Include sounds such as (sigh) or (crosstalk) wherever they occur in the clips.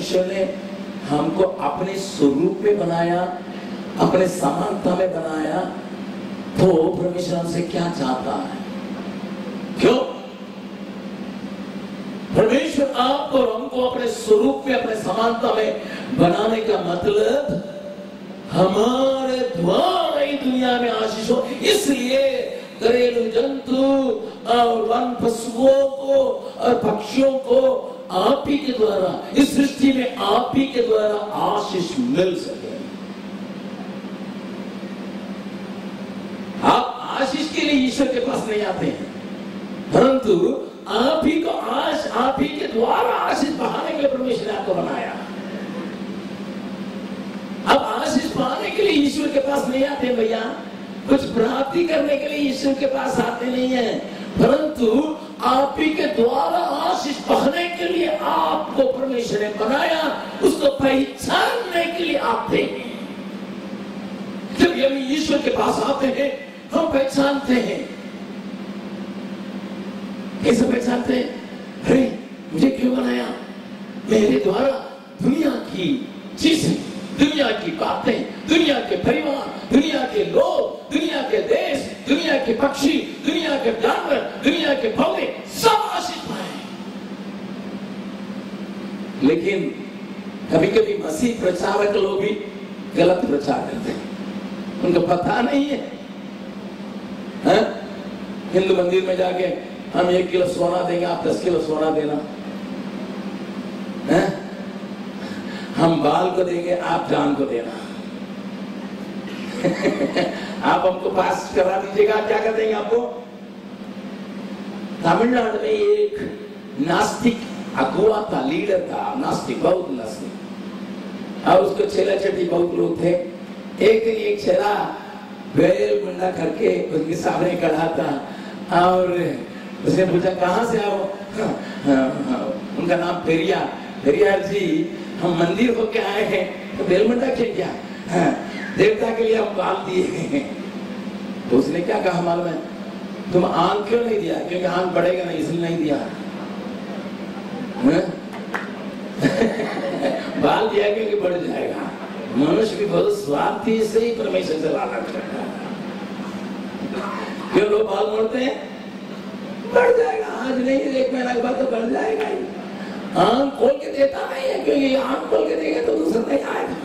परमेश्वर ने हमको अपने स्वरूप में बनाया, अपने समानता में बनाया तो परमेश्वर हमसे क्या चाहता है? क्यों? परमेश्वर आपको और हमको अपने स्वरूप में, अपने समानता में बनाने का मतलब हमारे द्वारा ही दुनिया में आशीष हो। इसलिए घरेलू जंतु और वन पशुओं को और पक्षियों को आप ही के द्वारा, इस सृष्टि में आप ही के द्वारा आशीष मिल सके। आप आशीष के लिए ईश्वर के पास नहीं आते हैं, परंतु आप ही को आश आप ही के द्वारा आशीष बढ़ाने के लिए परमेश्वर ने आपको बनाया। अब आशीष पाने के लिए ईश्वर के पास नहीं आते भैया। कुछ प्राप्ति करने के लिए ईश्वर के पास आते नहीं है। परंतु आप ही के द्वारा आशीष पाने के लिए आपको परमेश्वर ने बनाया, उसको पहचानने के लिए हैं जब हम ईश्वर के पास आते हैं, हम पहचानते हैं। कैसे पहचानते हैं? अरे, मुझे क्यों बनाया? मेरे द्वारा दुनिया की चीज़ें दुनिया की बातें दुनिया के परिवार दुनिया के लोग दुनिया के देश दुनिया के पक्षी दुनिया के जानवर दुनिया के पौधे सब आशीष पाए लेकिन कभी कभी मसीह प्रचारक लोग भी गलत प्रचार करते हैं उनको पता नहीं है। हैं? हिंदू मंदिर में जाके हम एक किलो सोना देंगे, आप दस किलो सोना देना। हैं? हम बाल को देंगे, आप जान को देना। (laughs) आप हमको पास करा दीजिएगा क्या कर देंगे आपको? तमिलनाडु में एक नास्तिक अगुआ था लीडर था, नास्तिक, बहुत नास्तिक। और उसको छेला छठी बहुत लोग थे। एक एक छेला बैल मुंडा करके उसके सामने खड़ा था और उसने पूछा कहाँ से आओ? हाँ, हाँ, हाँ, उनका नाम पेरिया पेरियार जी हम मंदिर होके आए हैं तो बेलमुंडा के क्या हाँ, देवता के लिए हम बाल दिए हैं। तो उसने क्या कहा मालूम है? तुम आँख क्यों नहीं दिया? क्योंकि आँख बढ़ेगा नहीं इसलिए नहीं दिया। (laughs) बाल दिया क्योंकि बढ़ जाएगा। मनुष्य भी बहुत स्वार्थी से ही परमेश्वर से लालच करता है। क्यों लोग बाल मोड़ते हैं? बढ़ जाएगा। आज नहीं, एक महीना के बाद तो बढ़ जाएगा ही। आँख खोल के देता नहीं है, क्योंकि आँख खोल के देंगे तो दूसरा नहीं आएगा।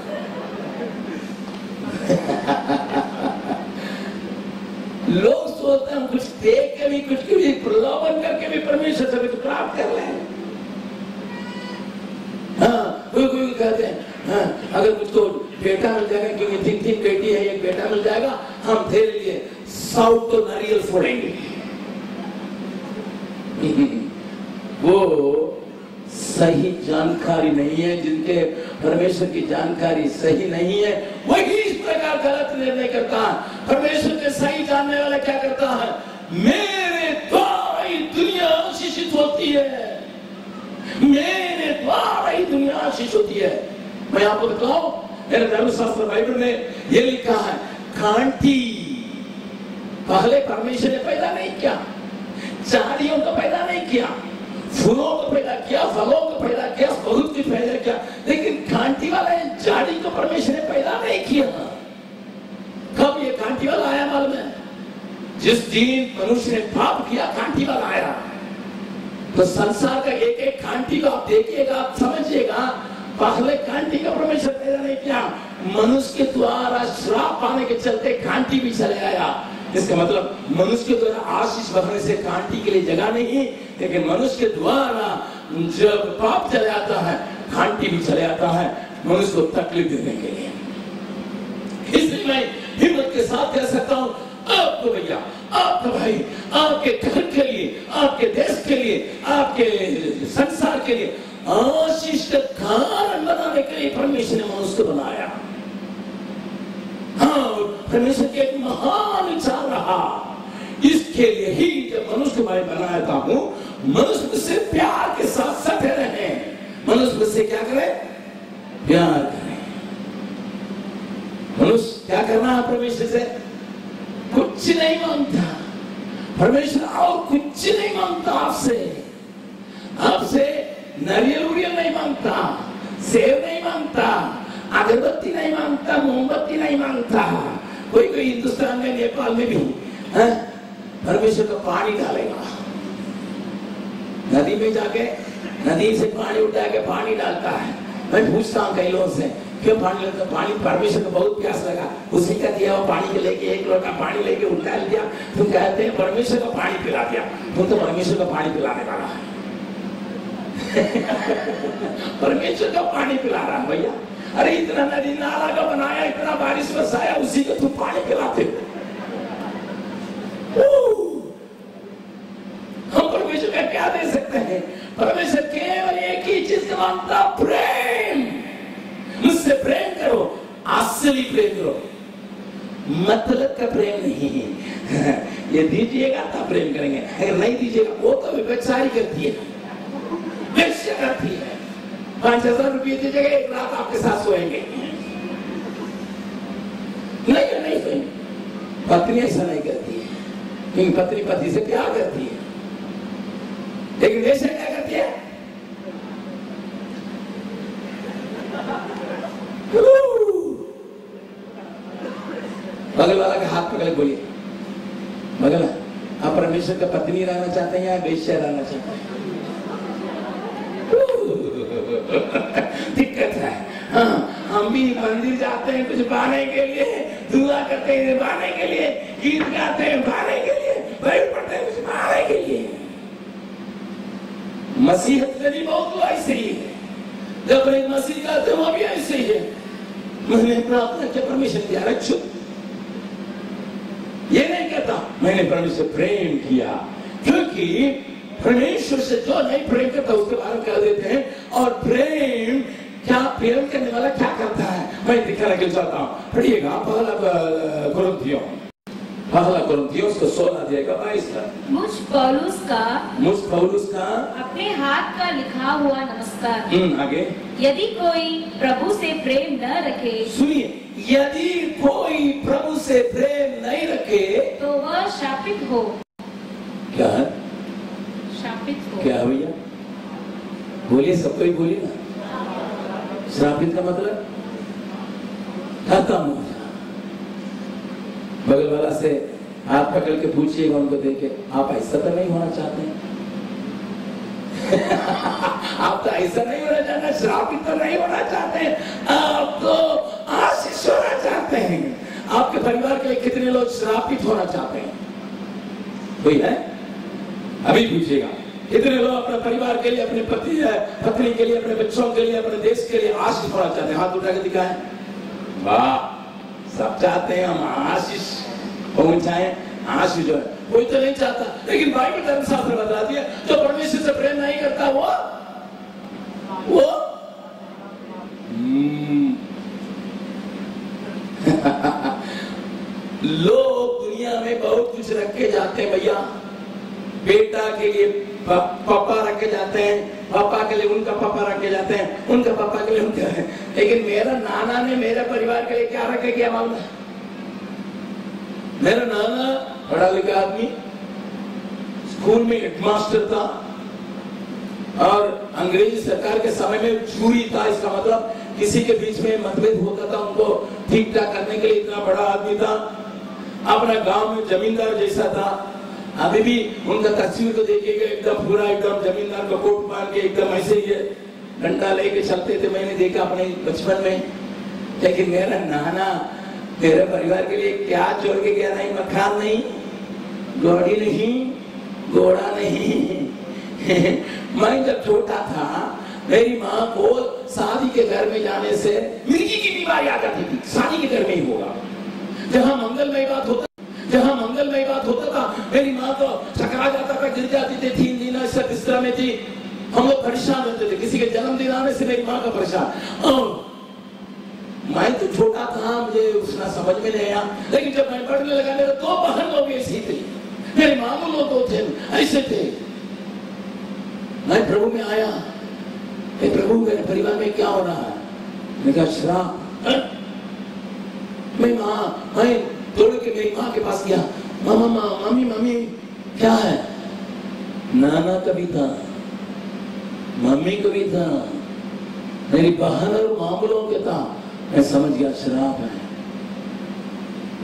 (laughs) लोग सोचते हैं कुछ देख के भी, कुछ के भी प्रलोभन करके भी परमेश्वर से कुछ प्राप्त कर लें हाँ कोई कोई कहते हैं हाँ, अगर मुझको बेटा मिल जाएगा, क्योंकि तीन तीन बेटी है, एक बेटा मिल जाएगा, हम तेरे लिए सौ तो नारियल फोड़ेंगे। (laughs) वो सही जानकारी नहीं है, जिनके परमेश्वर की जानकारी सही नहीं है, वही इस प्रकार गलत निर्णय करता है। परमेश्वर के सही जानने वाला क्या करता है? मेरे द्वारा ही दुनिया आशीषित होती है। मेरे द्वारा ही दुनिया आशीष होती है। मैं आपको बताऊँ, मेरे धर्मशास्त्र बाइबल में ये लिखा है, कांटी, पहले परमेश्वर ने पैदा नहीं किया झाड़ियों को पैदा नहीं किया, फूलों को पैदा किया, फलों को पैदा किया बहुत कुछ पैदा किया, लेकिन कांटी वाला झाड़ी को परमेश्वर ने पैदा नहीं किया। कब ये कांटी वाला आया मालूम है? जिस दिन मनुष्य ने पाप किया, कांटी वाला आया। तो संसार का एक एक कांटी को आप देखिएगा, आप समझिएगा पहले कांटी का परमेश्वर पैदा नहीं किया? मनुष्य के द्वारा श्राप पाने के चलते कांटी भी चले आया। इसका मतलब मनुष्य के द्वारा आशीष बढ़ने से कांटी के लिए जगह नहीं लेकिन मनुष्य के द्वारा जब पाप चले आता है कांटी भी चले आता है, मनुष्य को तकलीफ़ देने के लिए। इसलिए मैं हिम्मत के साथ कह सकता हूँ, आपको भैया आप तो भाई, आपके घर के लिए, आपके देश के लिए, आपके संसार के लिए आशीष का कारण बनाने के लिए परमेश्वर ने मनुष्य बनाया। हाँ परमेश्वर की एक महान विचार रहा। इसके लिए ही जब मनुष्य मैं बनाता हूँ, मनुष्य से प्यार के साथ सटे रहे। मनुष्य से क्या करे? प्यार करें। मनुष्य क्या करना है परमेश्वर से? कुछ नहीं माँगता परमेश्वर और कुछ नहीं माँगता आपसे। आपसे नारियल उरियल नहीं माँगता सेब नहीं माँगता अगरबत्ती नहीं माँगता मोमबत्ती नहीं माँगता कोई कोई हिंदुस्तान में नेपाल में भी है? परमेश्वर का पानी डालेगा नदी में जाके नदी से पानी उठा के पानी डालता है मैं पूछता हूँ कई लोगों से क्यों पानी लगता पानी परमेश्वर को बहुत प्यास लगा उसी का दिया हुआ पानी के लेके एक लोटा पानी लेके उल्टा लिया तुम कहते हैं परमेश्वर का पानी पिला दिया तुम तो परमेश्वर का पानी पिलाने वाला है (laughs) परमेश्वर का पानी पिला रहा है भैया। अरे, इतना नदी नाला का बनाया, इतना बारिश बरसाया, उसी को तुम पानी पिलाते हो। हम परमेश्वर का क्या दे सकते हैं? परमेश्वर केवल एक ही चीज़ माँगता प्रेम। मुझसे प्रेम करो असली प्रेम करो। मतलब का प्रेम नहीं है। (laughs) ये दीजिएगा, तब प्रेम करेंगे। अगर नहीं दीजिएगा, वो तो वेश्या करती है। पाँच हज़ार रुपये दीजिएगा एक रात आपके साथ सोएँगे। नहीं नहीं सोएँगे। पत्नी ऐसा नहीं करती है, क्योंकि पत्नी पति से प्यार करती है। लेकिन वेश्या क्या करती है? (laughs) बगल वाला का हाथ पकड़ के बोलिए। बगल आप परमेश्वर का पत्नी रहना चाहते हैं या वेश्या रहना चाहते हैं? (laughs) दिक्कत है। हाँ हम भी मंदिर जाते हैं कुछ पाने के लिए, दुआ करते हैं पाने के लिए, गीत गाते हैं पाने के लिए बाइबल पढ़ते हैं कुछ पाने के लिए। मसीहत में भी बहुत लोग ऐसे ही है। जब एक मसीह गाते हैं वो भी ऐसे ही है, मैंने प्रार्थना किया परमेश्वर दिया चुप। ये नहीं कहता, मैंने परमेश्वर प्रेम किया, क्योंकि परमेश्वर से जो नहीं प्रेम करता, उसके बारे में कह देते हैं और प्रेम क्या प्रेम करने वाला क्या करता है? मैं दिखाने के चाहता हूँ। पढ़िएगा पहला कुरंथियों पहला कुरंथियों उसको सोलह दिएगा बाईस का मुझ पौलुस का मुझ पौलुस का अपने हाथ का लिखा हुआ नमस्कार। हम्म, आगे। यदि कोई प्रभु से प्रेम न रखे सुनिए यदि कोई प्रभु से प्रेम नहीं रखे तो वह शापित हो। क्या है? शापित हो। क्या भैया? बोलिए सबको ही बोलिए। ना श्रापित का मतलब? खत्म हो बगल वाला से हाथ पकड़ के पूछिएगा उनको देखे आप ऐसा तो नहीं होना चाहते (laughs) आप तो ऐसा नहीं होना चाहते, श्रापित तो नहीं होना चाहते आप तो आशीष होना चाहते हैं। आपके परिवार के लिए कितने लोग श्रापित होना चाहते हैं? कोई है? अभी पूछिएगा। कितने लोग अपने परिवार के लिए, अपने पति है, पत्नी के लिए, अपने बच्चों के लिए, अपने देश के लिए आशीष होना चाहते हैं। हाथ उठा के दिखाए। वाह, सब चाहते हैं हम आशीष पहुँचाए आशीष जो है, कोई तो नहीं चाहता। लेकिन बाइबल धर्मशास्त्र बता दिया, जो परमेश्वर से प्रेम नहीं करता, वो वो हम्म। (laughs) लोग दुनिया में बहुत कुछ रख के जाते हैं, भैया। बेटा के लिए पापा रखे जाते हैं। पापा के लिए उनका पापा रखे जाते हैं। उनका पापा के लिए उनका है। लेकिन मेरा नाना ने मेरे परिवार के लिए क्या रखे क्या मालूम है? मेरा नाना पढ़ा लिखा आदमी, स्कूल में हेडमास्टर था और अंग्रेज़ी सरकार के समय में चूरी था। इसका मतलब किसी के बीच में मतभेद होता था, उनको ठीक ठाक करने के लिए इतना बड़ा आदमी था। अपना गाँव में जमींदार जैसा था। अभी भी उनका तस्वीर को देखिएगा एकदम पूरा, एकदम जमींदार का कोट बाँध के एकदम ऐसे ही है डंडा लेके चलते थे। मैंने देखा अपने बचपन में। लेकिन मेरा नाना, मेरे परिवार के लिए क्या छोड़ के गया, नहीं मकान नहीं घोड़ी नहीं, घोड़ा नहीं। (laughs) मैं जब छोटा था, मेरी माँ को शादी के घर में जाने से मिर्गी की बीमारी आ जाती थी। शादी के घर में ही होगा। जहाँ मंगलमय बात होता जहाँ मंगलमय बात होता था, मेरी माँ तो चकरा जाता था, गिर जाती थी तीन दिन ऐसा बिस्तरा में थी। हम लोग परेशान होते थे, किसी के जन्मदिन आने से मेरी माँ का परेशान। मैं तो छोटा था, मुझे उतना समझ में नहीं आया। लेकिन जब मैं पढ़ने लगा, मेरे दो बहन लोग ऐसी थी। मेरे मामू लोग तो थे, ऐसे थे। मैं प्रभु में आया। हे प्रभु, मेरे परिवार में क्या हो रहा है? मैंने कहा, श्राप। मैं माँ, मैं दौड़ के मेरी माँ के पास गया। मामा, माँ मम्मी मम्मी क्या है? नाना का भी था मम्मी को भी था। मेरी बहन और मामलों के था। मैं समझ गया श्राप है।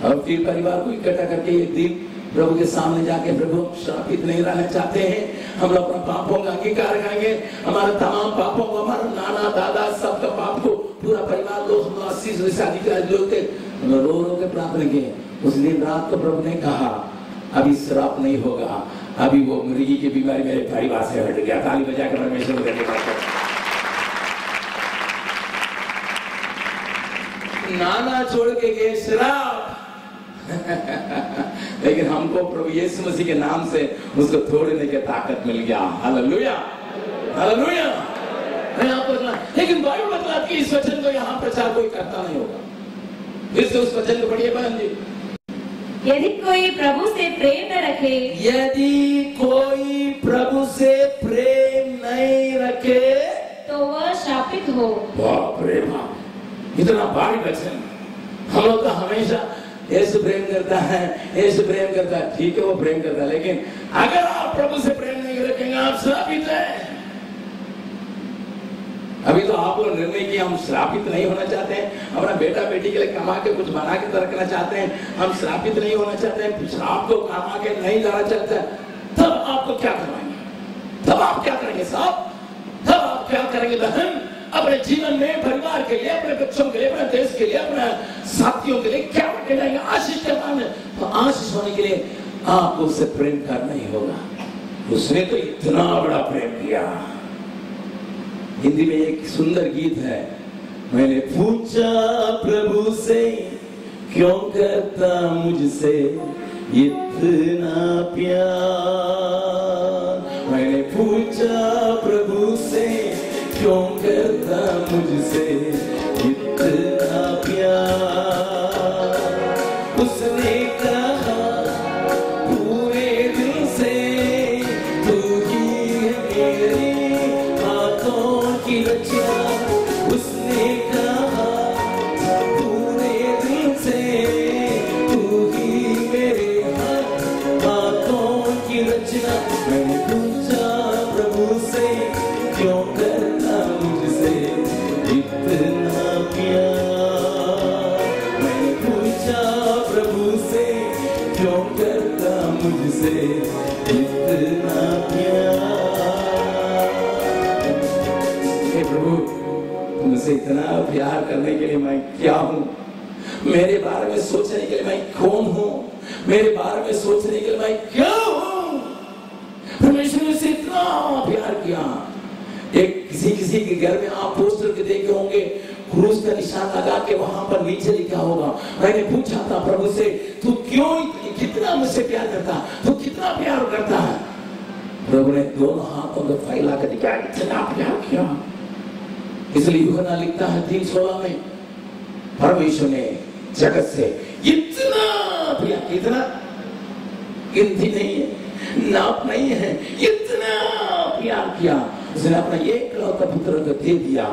और फिर परिवार को इकट्ठा करके एक दिन प्रभु के सामने जाके, प्रभु श्रापित नहीं रहना चाहते हैं। हम लोग अपना पापों का अंगीकार करेंगे। हमारे तमाम पापों को हमारा नाना, दादा सब पूरा परिवार लोग हम अस्सी शादी के लोग थे रो रो के प्रार्थना किए। उस दिन रात को प्रभु ने कहा, अभी श्राप नहीं होगा। अभी वो मुर्गी की बीमारी मेरे परिवार से हट गया। ताली बजा के परमेश्वर को धन्यवाद नाना छोड़ के गए श्राप। (laughs) लेकिन हमको प्रभु यीशु मसीह के नाम से उसको तोड़ने की ताकत मिल गया। हालेलुया। हालेलुया। मैं आपको बतला लेकिन बाइबल बतलाती है इस वचन को यहाँ प्रचार कोई करता नहीं होगा। फिर से उस वचन को पढ़िए बहन जी। यदि कोई प्रभु से प्रेम न रखे यदि कोई प्रभु से प्रेम नहीं रखे तो वह शापित हो। बाप रे बाप इतना भारी वचन। हम लोग तो हमेशा यीशु प्रेम करता है यीशु प्रेम करता है। ठीक है वो प्रेम करता है लेकिन अगर आप प्रभु से प्रेम नहीं रखेंगे आप श्रापित है। अभी तो आप लोग निर्णय किया हम श्रापित नहीं होना चाहते हैं। अपना बेटा बेटी के लिए कमा के कुछ बना के रखना चाहते हैं। हम श्रापित नहीं होना चाहते हैं। श्राप को कमा के नहीं जाना चाहते तब आपको क्या करवाएँगे? तब आप क्या करेंगे साहब? तब आप क्या करेंगे बहन? अपने जीवन में, परिवार के लिए, अपने बच्चों के लिए, अपने देश के लिए, अपने साथियों के लिए क्या करके जाएँगे? आशीष के मामले तो आशीष होने के लिए आपको उससे प्रेम करना ही होगा। उसने तो इतना बड़ा प्रेम किया। हिंदी में एक सुंदर गीत है। मैंने पूछा, प्रभु से क्यों करता मुझसे इतना प्यार? मैंने पूछा, प्रभु से क्यों करता मुझसे क्यों करता मुझसे, इतना प्यार। हे प्रभु तुमसे इतना प्यार करने के लिए मैं क्या हूँ? मेरे बारे में सोचने के लिए मैं कौन हूँ? मेरे बारे में सोचने के लिए मैं क्या हूँ? परमेश्वर ने इतना प्यार किया। एक किसी किसी के घर में आप पोस्टर के देखे होंगे, क्रूस का निशान लगा के वहाँ पर नीचे लिखा होगा। मैंने पूछा था, प्रभु से, तू क्यों कितना मुझसे प्यार करता तू कितना प्यार करता है? प्रभु ने दोनों हाथों को फैला कर दिखाया इतना प्यार किया। इसलिए यूहन्ना लिखता है तीन सोलह में, परमेश्वर ने जगत से इतना प्यार इतना गिनती नहीं है, नाप नहीं है, इतना प्यार किया। उसने अपना एक लौता पुत्र को दे दिया,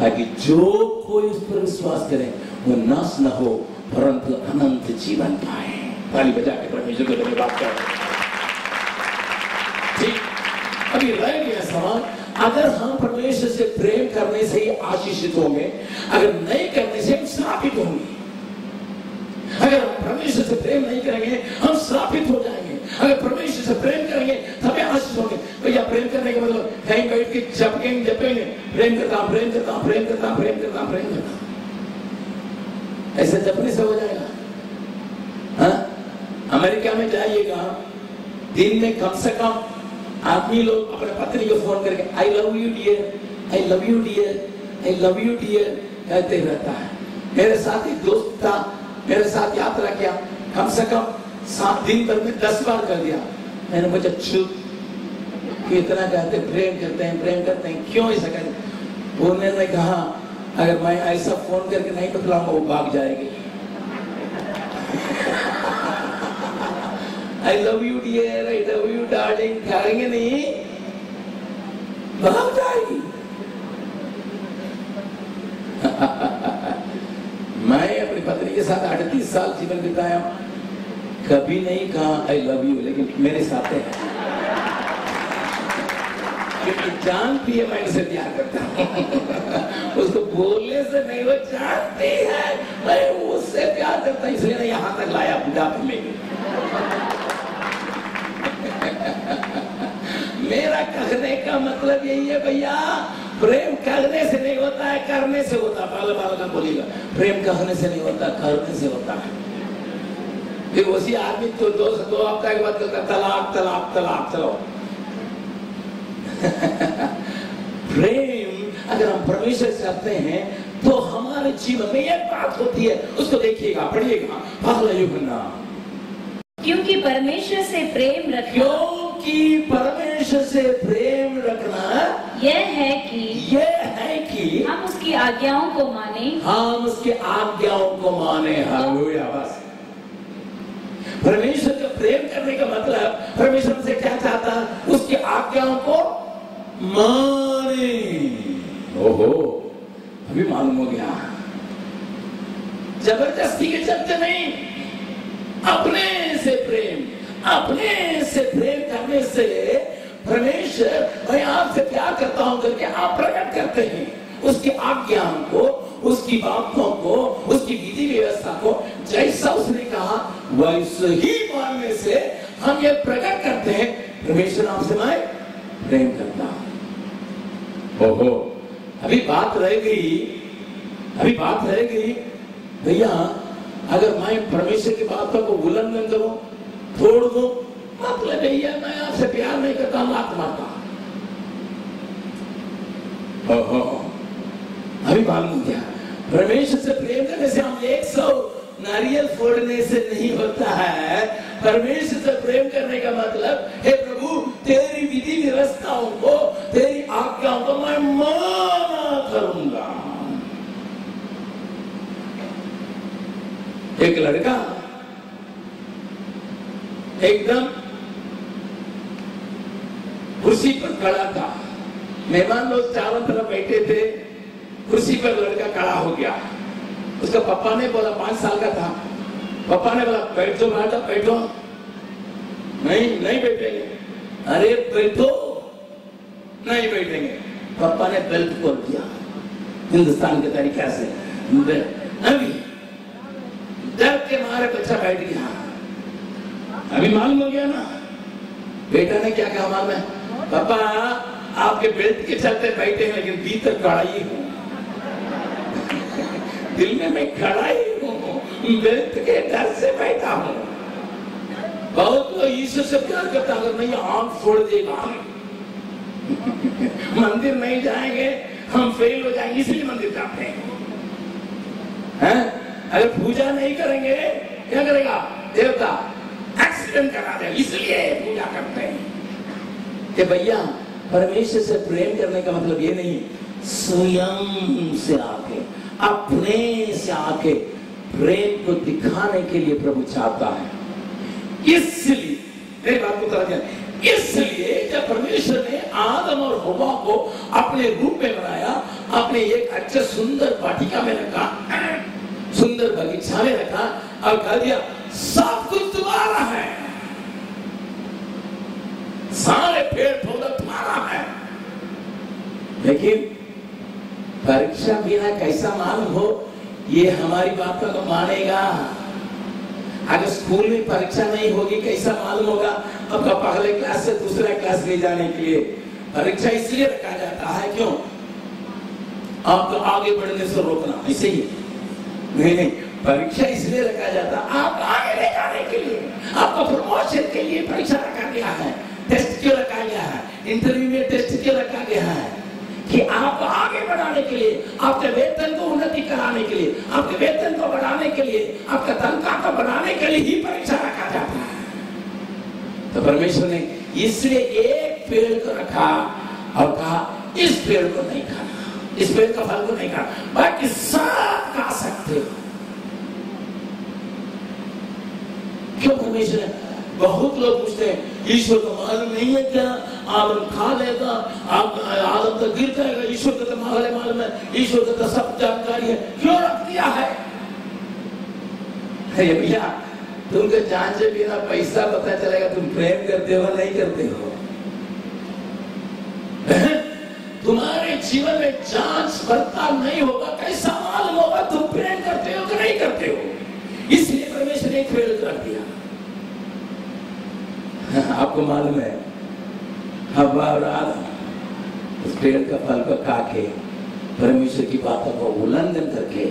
ताकि जो कोई उस पर विश्वास करे, वो नाश न हो, परंतु अनंत जीवन पाए। ताली बजा के परमेश्वर को धन्यवाद करें ठीक अभी रह गया सवाल अगर हम परमेश्वर से प्रेम करने से ही आशीषित होंगे अगर नहीं करने से हम श्रापित होंगे अगर हम परमेश्वर से प्रेम नहीं करेंगे हम श्रापित हो जाएँगे अगर परमेश्वर से प्रेम करेंगे तभी आशीष होंगे भैया प्रेम करने का मतलब कहीं बैठ के जपेंगे जपेंगे प्रेम करता हूँ प्रेम करता हूँ प्रेम करता प्रेम करता प्रेम करता ऐसे जपने से हो जाएगा? अमेरिका में जाइएगा। दिन में कम से कम आदमी लोग अपने पत्नी को फ़ोन करके I love you dear I love you dear I love you dear कहते रहता है। मेरे साथ एक दोस्त था। मेरे साथ यात्रा किया। कम से कम सात दिन भर में दस बार कर दिया। मैंने मुझे चुप कि इतना कहते प्रेम करते हैं, प्रेम करते हैं। क्यों ऐसा कहते उन्होंने कहा, अगर मैं ऐसा फ़ोन करके नहीं बतलाऊँगा, वो भाग जाएगी। I love you dear I love you darling कहेंगे नहीं। भाग जाएगी (laughs) मैं अपनी पत्नी के साथ अड़तीस साल जीवन बिताया कभी नहीं कहा आई लव यू लेकिन मेरे साथ है। क्योंकि जानती है मैं उसे प्यार करता हूँ। (laughs) उसको बोलने से नहीं, वो जानती है। मैं उससे प्यार करता इसलिए मैं यहाँ तक लाया बुढ़ापे में। मेरा कहने का मतलब यही है भैया प्रेम करने से नहीं होता है करने से होता है। बाल बाल का बोलेगा प्रेम कहने से नहीं होता करने से होता है। फिर उसी आदमी तो दो दो हफ़्ता के बाद कहता तलाक तलाक तलाक चलो। (laughs) प्रेम अगर हम परमेश्वर से करते हैं तो हमारे जीवन में एक बात होती है उसको देखिएगा पढ़िएगा। पहला युगना क्योंकि परमेश्वर से प्रेम रखना क्योंकि परमेश्वर से प्रेम रखना यह है कि यह है कि हम उसकी आज्ञाओं को माने। हम उसके आज्ञाओं को माने। हालेलुया। बस। परमेश्वर का प्रेम करने का मतलब परमेश्वर से क्या चाहता है? उसकी आज्ञाओं को माने। ओहो अभी मालूम हो गया। ज़बरदस्ती के चलते नहीं अपने से प्रेम। अपने से प्रेम करने से परमेश्वर, मैं आपसे प्यार करता हूँ करके आप प्रकट करते हैं। उसकी आज्ञाओं को उसकी बातों को उसकी विधि व्यवस्था को जैसा उसने कहा, वैसे ही मानने से हम ये प्रकट करते हैं। परमेश्वर आपसे मैं प्रेम करता हूँ। ओहो, अभी बात रह गई, अभी बात रह गई। भैया, अगर मैं परमेश्वर की बातों को उल्लंघन करूँ तोड़ दूँ मतलब भैया मैं आपसे प्यार नहीं करता लात मारता। अभी मालूम हो गया परमेश्वर से प्रेम करने से हम एक सौ नारियल फोड़ने से नहीं होता है। परमेश्वर से प्रेम करने का मतलब हे प्रभु, तेरी विधि व्यवस्थाओं को, तेरी आज्ञाओं को मैं माना करूँगा। एक लड़का एकदम कुर्सी पर खड़ा था। मेहमान लोग चारों तरफ़ बैठे थे, कुर्सी पर लड़का खड़ा हो गया। उसका पापा ने बोला, पाँच साल का था। पापा ने बोला, बैठो बेटा, बैठो नहीं नहीं बैठेंगे। अरे बैठो नहीं बैठेंगे। पापा ने बेल्ट खोल दिया। हिंदुस्तान के तरीका से। अभी डर के मारे बच्चा बैठ गया। अभी मालूम हो गया ना? बेटा ने क्या कहा मालूम है? पापा, आपके बेल्ट के चलते बैठे हैं, लेकिन भीतर कड़ाई हूँ। (laughs) दिल में मैं कड़ाई हूँ बेल्ट के डर से बैठा हूँ। बहुत लोग ईश्वर से प्यार करता अगर नहीं आँख फोड़ देगा (laughs) मंदिर नहीं जाएँगे, हम फेल हो जाएँगे, इसलिए मंदिर जाते हैं। हैं? अगर पूजा नहीं करेंगे, क्या करेगा? देवता। एक्सीडेंट करा दे इसलिए पूजा करते हैं। कि भैया, परमेश्वर से प्रेम करने का मतलब ये नहीं स्वयं से आके, अपने से आके प्रेम को दिखाने के लिए प्रभु चाहता है। इसलिए, मेरी बात को तरह इसलिए जब परमेश्वर ने आदम और हवा को अपने रूप में बनाया अपने एक अच्छे सुंदर वाटिका में रखा, सुंदर बगीचा में रखा, और कह दिया, सब कुछ तुम्हारा है। सारे पेड़ पौधे तुम्हारा है। लेकिन परीक्षा बिना कैसा मालूम हो, ये हमारी बातों को मानेगा? अगर स्कूल में परीक्षा नहीं होगी, कैसा मालूम होगा? आपका पहले क्लास से दूसरा क्लास ले जाने के लिए? परीक्षा इसलिए रखा जाता है, क्यों? आपको आगे बढ़ने से रोकना, ऐसे ही। नहीं नहीं, परीक्षा इसलिए रखा जाता, आप आगे ले जाने के लिए, आपका प्रमोशन के लिए परीक्षा रखा गया है। टेस्ट क्यों रखा गया है? इंटरव्यू में टेस्ट क्यों रखा गया है? कि आप आगे बढ़ाने के लिए, आपके वेतन को उन्नति कराने के लिए, आपके वेतन को बढ़ाने के लिए, आपका तनख्वाह को बढ़ाने के लिए ही परीक्षा रखा जाता है। तो परमेश्वर ने इसलिए एक पेड़ को रखा और कहा, इस पेड़ को नहीं खाना, इस पेड़ का फल को नहीं खाना, बाकी सब खा सकते हो। क्यों परमेश्वर? बहुत लोग पूछते हैं ईश्वर को मालूम नहीं है क्या? आदम खा लेगा आप आदम तो गिर जाएगा, ईश्वर को तो मालूम है। ईश्वर को तो सब जानकारी है। क्यों रख दिया है? भैया, तुमको जान से बिना पैसा पता चलेगा तुम प्रेम करते हो नहीं करते हो। तुम्हारे जीवन में जाँच पड़ताल नहीं होगा, कैसा मालूम होगा तुम प्रेम करते हो कि नहीं करते हो? इसलिए परमेश्वर ने फेल कर दिया। (laughs) आपको मालूम है हवा और आदम उस पेड़ का फल को खा के परमेश्वर की बातों को उल्लंघन करके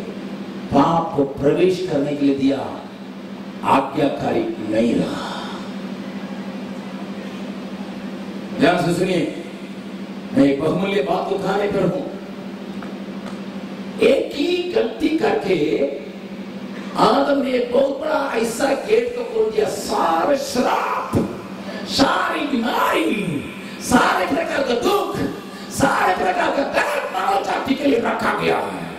पाप को प्रवेश करने के लिए दिया, आज्ञाकारी नहीं रहा। ध्यान से सुनिए, मैं एक बहुमूल्य बात उठाने पर हूँ। एक ही गलती करके आदम ने बहुत बड़ा ऐसा गेट को खोल दिया, सारे श्राप। सारी बीमारी, सारे प्रकार का दुख, सारे प्रकार का दर्द मानव जाति के लिए रखा गया है।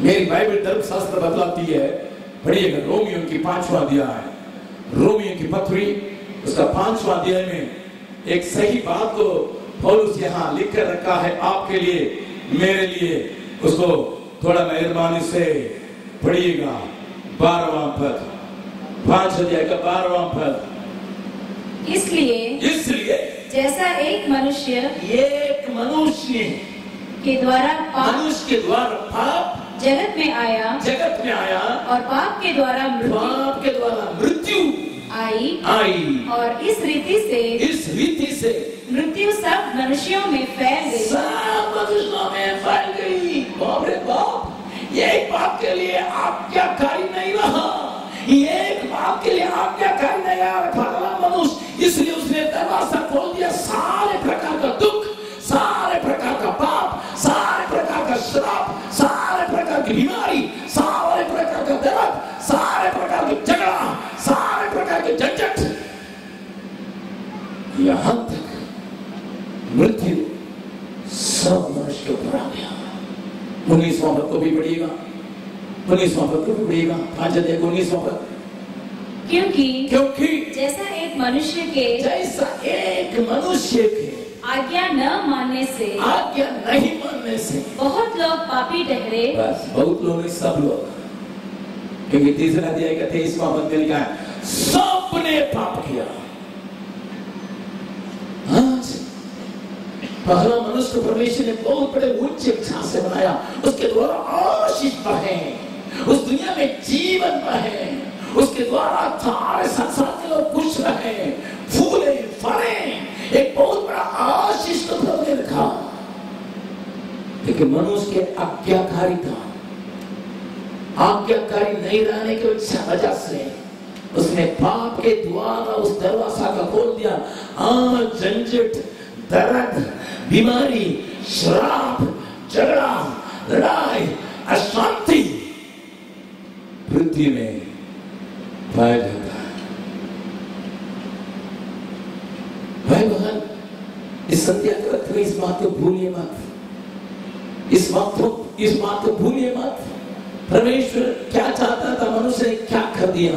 मेरी बाइबल धर्मशास्त्र बतलाती है पढ़िएगा रोमियो की पांचवा अध्याय। रोमियो की पत्री उसका पांचवा अध्याय में एक सही बात को पौलुस यहाँ लिख कर रखा है आपके लिए, मेरे लिए। उसको थोड़ा मेहरबानी से पढ़िएगा। बारहवां पद। पाँच अध्याय का बारहवां पद। इसलिए इसलिए जैसा एक मनुष्य एक मनुष्य के द्वारा पाप मनुष्य के द्वारा पाप जगत में आया जगत में आया और पाप के द्वारा पाप के द्वारा मृत्यु आई आई। और इस रीति से इस रीति से मृत्यु सब मनुष्यों में फैल गई। सब मनुष्यों में फैल गई। बाप रे बाप ये एक बात के लिए आज्ञाकारी नहीं रहा? ये एक बात के लिए आज्ञाकारी नहीं रहा पहला मनुष्य, इसलिए उसने दरवाज़ा खोल दिया। सारे प्रकार का दुख, सारे प्रकार का पाप, सारे प्रकार का श्राप, सारे प्रकार की बीमारी, सारे प्रकार का दर्द, सारे प्रकार के झगड़ा, सारे प्रकार के झंझट। यहाँ तक मृत्यु सब मनुष्य के ऊपर आ गया। उन्नीसवां पद को भी पढ़िएगा उन्नीसवां पद को भी पढ़िएगा। अध्याय को उन्नीसवां पद क्योंकि क्योंकि जैसा एक मनुष्य के जैसा एक मनुष्य के आज्ञा न मानने से आज्ञा नहीं मानने से बहुत लोग पापी ठहरे। बस बहुत लोग सब लोग। क्योंकि तीसरा अध्याय का तेईसवां पद में लिखा है। सबने पाप किया। आज पहला मनुष्य को परमेश्वर ने बहुत बड़े उच्च इच्छा से बनाया। उसके द्वारा आशीष बहे उस दुनिया में जीवन बहे उसके द्वारा सारे संसार के लोग खुश रहे, फूले फले एक बहुत बड़ा आशीष ने रखा। लेकिन मनुष्य के आज्ञाकारी था। आज्ञाकारी नहीं रहने की वजह से उसने पाप के द्वारा उस दरवाज़ा का खोल दिया। आज झंझट दर्द, बीमारी, श्राप, झगड़ा, लड़ाई, अशांति पृथ्वी में पाया जाता है भाई बहन इस संध्या के वक्त में इस बात को भूलिए मत। इस बात को, इस बात को भूलिए मत। परमेश्वर क्या चाहता था मनुष्य ने क्या कर दिया?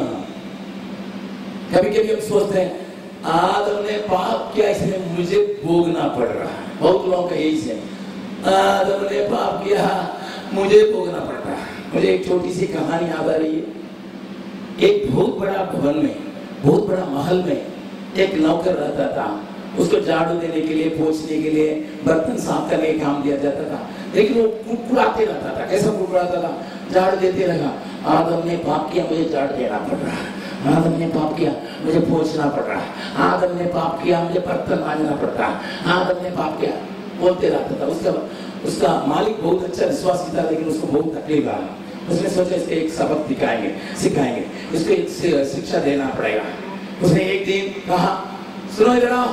कभी कभी हम सोचते हैं आदम ने पाप किया, इसलिए मुझे भोगना पड़ रहा है। बहुत लोगों का यही से। आदम ने पाप किया, मुझे भोगना पड़ रहा है। मुझे एक छोटी सी कहानी याद आ रही है। एक बहुत बड़ा भवन में, बहुत बड़ा महल में एक नौकर रहता था। उसको झाड़ू देने के लिए, पोछने के लिए, बर्तन साफ़ करने का काम दिया जाता था। लेकिन वो कुड़कुड़ाते रहता था, कैसा कुड़कुड़ाता था? झाड़ू देते रहा। आदम ने पाप किया, मुझे झाड़ू देना पड़ रहा आदम ने पाप किया, मुझे पोछना पड़ रहा है। आदम ने पाप किया, मुझे बर्तन मांझना पड़ रहा आदम ने पाप किया, बोलते रहता था। उसका उसका मालिक बहुत अच्छा विश्वास था, लेकिन उसको बहुत तकलीफ़ आ रहा। उसने सोचा, इसको एक सबक दिखाएँगे, सिखाएँगे। इसको एक शिक्षा देना पड़ेगा। उसने एक दिन कहा, सुनो आओ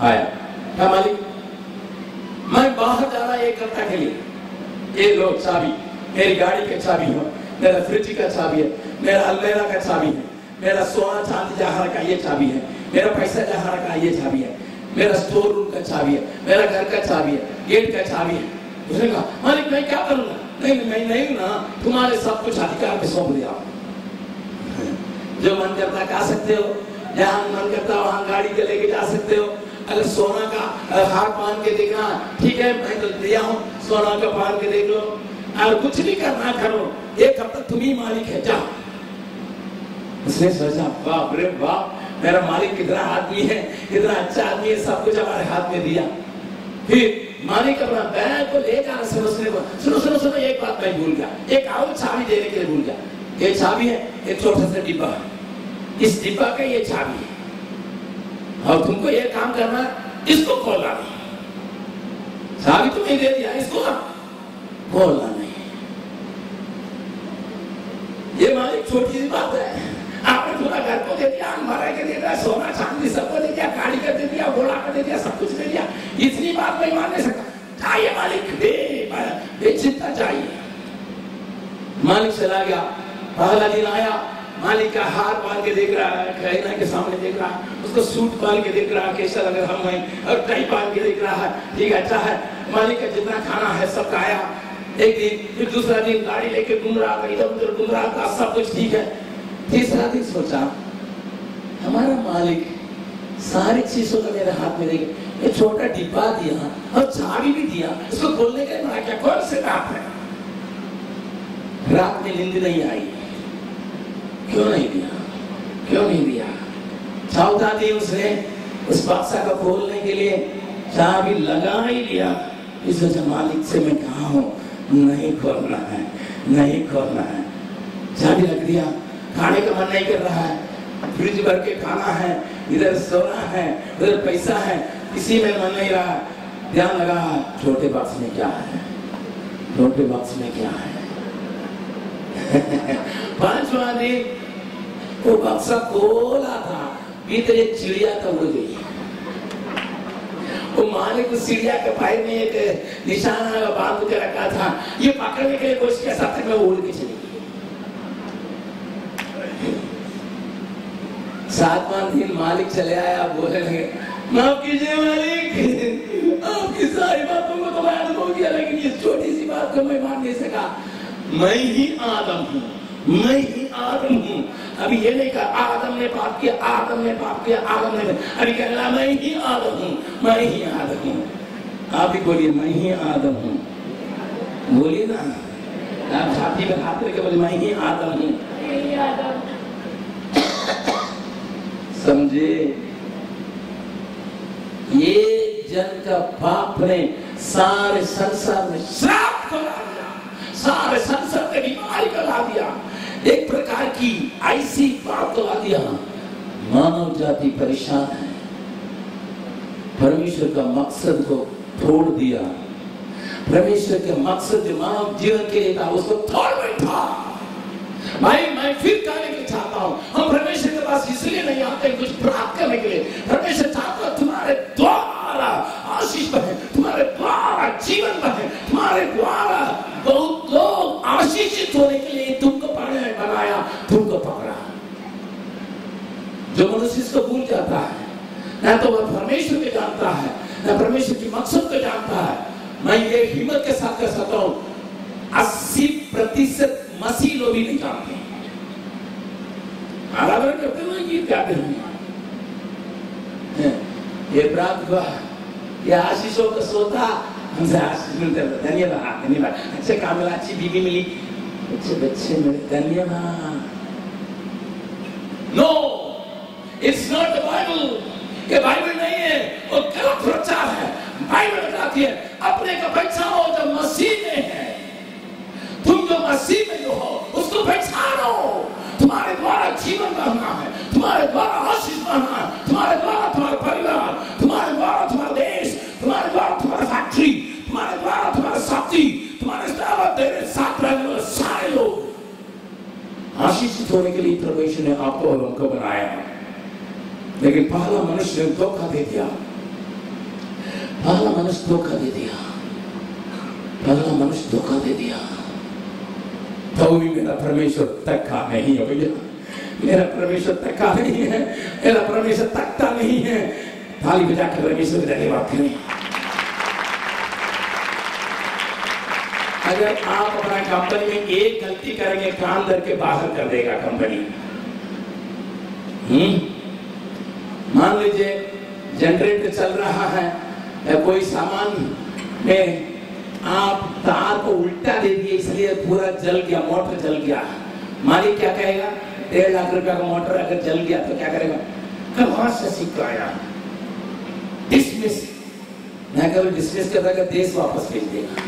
आया। क्या मालिक, मैं बाहर जा रहा, एक घंटा के लिए। ये लो, चाबी। मेरी गाड़ी की चाबी हो, मेरा फ्रिज का चाबी है, मेरा अलमेरा का चाबी है, मेरा सोना चांदी जहाँ रखा ये चाबी है, मेरा पैसा जहाँ रखा ये चाबी है, मेरा स्टोर रूम का चाबी है, मेरा घर का चाबी है गेट का चाबी है। उसने कहा, मालिक, मैं क्या करूँगा? नहीं मैं नहीं ना। तुम्हारे सब कुछ अधिकार में सौंप दिया। जो मन करता खा सकते हो, जहाँ मन करता वहाँ गाड़ी के लेके जा सकते हो। अगर सोना का हार पहन के देखना, ठीक है, मैं तो दिया हूँ, सोना का पहन के देख लो। और कुछ भी करना करो, एक हफ़्ता तुम ही मालिक है, जाओ। उसने सोचा, बाप रे बाप, मेरा मालिक कितना आदमी है, कितना अच्छा आदमी है, सब कुछ हमारे हाथ में दिया। फिर मालिक अपना बैग को ले लेकर समझने को सुनो सुनो सुनो एक बात मैं भूल गया। एक और चाबी देने के लिए भूल गया। ये चाबी है एक छोटा सा डिब्बा इस डिब्बा का ये चाबी है। और तुमको ये काम करना इसको खोलना नहीं चाबी तुम्हें दे दिया, इसको ना खोलना नहीं। ये मालिक छोटी सी बात है। पूरा घर को दे दिया हमारा के दे दिया सोना चांदी सबको दे दिया गाड़ी का दे दिया घोड़ा का दे दिया सब कुछ दे दिया इतनी बात मैं मान नहीं सकता चाहिए मालिक बे बेचिंता चाहिए मालिक चला गया पहला दिन आया मालिक का हार बाँध के देख रहा है कहना के सामने देख रहा है उसको सूट बाँध के देख रहा है कैसा लग रहा है और टाई बाँध के देख रहा है ठीक है अच्छा है मालिक का जितना खाना है सब खाया एक दिन फिर दूसरा दिन गाड़ी लेके घूम रहा था इधर उधर घूम रहा था सब कुछ ठीक है तीसरा दिन सोचा, हमारा मालिक सारी चीज़ों का मेरे हाथ में देखे, ये छोटा डिब्बा दिया और चाबी भी दिया इसको खोलने का बड़ा क्या, कौन से बात है? रात में नींद नहीं आई। क्यों नहीं दिया? क्यों नहीं दिया? चौथा दिन उसने उस बादशाह को खोलने के लिए चाबी लगा ही लिया। इस वजह मालिक से मैं कहा हूँ, नहीं खोलना है, नहीं खोलना है। चाबी रख दिया खाने का मन नहीं कर रहा है। फ्रिज भर के खाना है, इधर सोना है, उधर पैसा है, किसी में मन नहीं रहा। ध्यान लगा, छोटे बॉक्स में क्या है? छोटे बॉक्स में क्या है? (laughs) पांचवा दिन, वो बक्सा खोला था, भीतर एक चिड़िया तो उड़ गई। वो मालिक उस चिड़िया के पैर में एक निशाना बाँध के रखा था। ये पकड़ने के लिए कोशिश किया, साथ में उड़ के चली सातवां दिन मालिक चले आया बोले लगे माफ़ कीजिए मालिक, आपकी सारी बातों को तो मालूम हो गया, लेकिन इस छोटी सी बात को मैं मान नहीं सका। मैं ही आदम हूँ, मैं ही आदम हूँ। अभी ये नहीं कहा, आदम ने पाप किया, आदम ने पाप किया, आदम ने अभी कह रहा, मैं ही आदम हूँ, मैं ही आदम हूँ। आप ही बोलिए, मैं ही आदम हूँ। बोलिए ना। आप छाती में हाथ लेके बोले मैं ही आदम हूँ। समझे? ये जन का पाप ने सारे संसार में श्राप फैला दिया। सारे संसार में बीमारी फैला दिया। एक प्रकार की ऐसी बात ला दिया। मानव जाति परेशान है। परमेश्वर का मकसद को तोड़ दिया। परमेश्वर के मकसद जो मानव जीवन के लिए था, उसको तोड़ बैठा। भाई मैं फिर कहने के लिए चाहता हूँ, हम परमेश्वर के पास इसलिए नहीं आते कुछ प्राप्त करने के लिए। परमेश्वर चाहता तुम्हारे द्वारा आशीष बहे तुम्हारे द्वारा जीवन बहे तुम्हारे द्वारा बहुत लोग आशीषित होने के लिए तुमको पढ़ने बनाया, तुमको पकड़ा। जो मनुष्य इसको भूल जाता है, ना तो वह परमेश्वर को जानता है, ना परमेश्वर की मकसद को जानता है। मैं ये हिम्मत के साथ कह सकता हूँ, अस्सी प्रतिशत मसीह लोग भी नहीं जानते। आराधना करते हुए गीत गाते हुए। ये प्राप्त हुआ। ये आशीषों का सोता हमसे आशीष मिलते रहते धन्यवाद धन्यवाद। अच्छे काम मिला अच्छी बीवी मिली। अच्छे बच्चे मिले, धन्यवाद। नो इट्स नॉट बाइबल ये बाइबल नहीं है, वो गलत प्रचार है। बाइबल बताती है, अपने को पहचानो जो मसीह में है। जो मसीह में जो हो, उसको पहचानो तुम्हारे द्वारा जीवन बढ़ना है, तुम्हारे द्वारा आशीष बढ़ना है, तुम्हारे द्वारा तुम्हारा परिवार, तुम्हारे द्वारा तुम्हारा देश, तुम्हारे द्वारा तुम्हारा फैक्ट्री तुम्हारे द्वारा तुम्हारा साथी, तुम्हारे द्वारा तेरे साथ रहने वाले सारे लोग। आशीषित होने के लिए परमेश्वर ने आपको और उनको बनाया। है लेकिन पहला मनुष्य ने धोखा दे दिया। पहला मनुष्य धोखा दे दिया। पहला मनुष्य धोखा दे दिया। भी मेरा परमेश्वर तक्का नहीं है भैया मेरा परमेश्वर तक्का नहीं है। मेरा परमेश्वर तकता नहीं है। थाली बजा कर परमेश्वर का धन्यवाद करें अगर आप अपना कंपनी में एक गलती करेंगे, कान दर के बाहर कर देगा कंपनी। हम्म? मान लीजिए, जनरेटर चल रहा है या कोई सामान में आप तार को उल्टा दे दिए, इसलिए पूरा जल गया, मोटर जल गया। मालिक क्या कहेगा? डेढ़ लाख रुपया का मोटर अगर जल गया तो क्या करेगा? कहाँ से आया। डिसमिस मैं कभी डिसमिस करता देश वापस भेज देगा।